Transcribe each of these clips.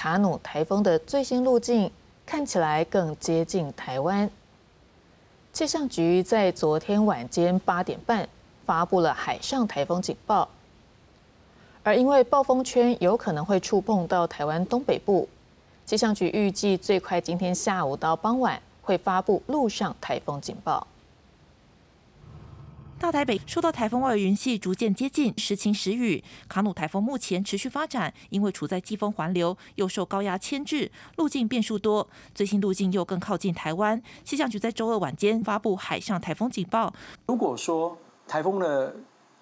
卡努台风的最新路径看起来更接近台湾。气象局在昨天晚间八点半发布了海上台风警报，而因为暴风圈有可能会触碰到台湾东北部，气象局预计最快今天下午到傍晚会发布陆上台风警报。大台北受到台风外围云系逐渐接近，时晴时雨。卡努台风目前持续发展，因为处在季风环流，又受高压牵制，路径变数多。最新路径又更靠近台湾，气象局在周二晚间发布海上台风警报。如果说台风的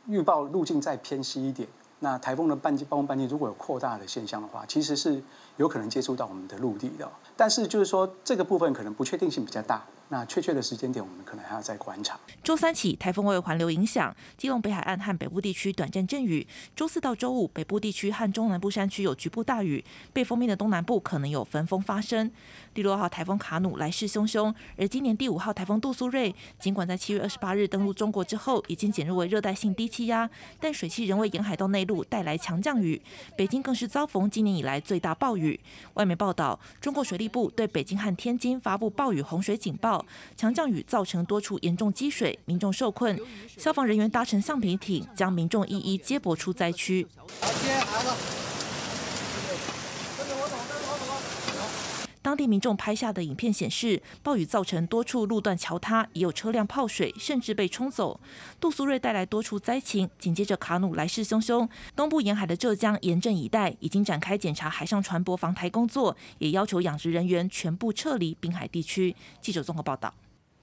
预报路径再偏西一点，那台风的半径、暴风半径如果有扩大的现象的话，其实是有可能接触到我们的陆地的。但是就是说这个部分可能不确定性比较大。那确切的时间点，我们可能还要再观察。周三起，台风为环流影响，基隆北海岸和北部地区短暂阵雨。周四到周五，北部地区和中南部山区有局部大雨，被封面的东南部可能有焚风发生。第六号台风卡努来势汹汹，而今年第五号台风杜苏芮，尽管在七月二十八日登陆中国之后，已经减弱为热带性低气压，但水汽仍为沿海到内陆带来强降雨。北京更是遭逢今年以来最大暴雨。外媒报道，中国水利部对北京和天津发布暴雨洪水警报。强降雨造成多处严重积水，民众受困。消防人员搭乘橡皮艇，将民众一一接驳出灾区。当地民众拍下的影片显示，暴雨造成多处路段桥塌，也有车辆泡水，甚至被冲走。杜苏芮带来多处灾情，紧接着卡努来势汹汹，东部沿海的浙江严阵以待，已经展开检查海上船舶防台工作，也要求养殖人员全部撤离滨海地区。记者综合报道。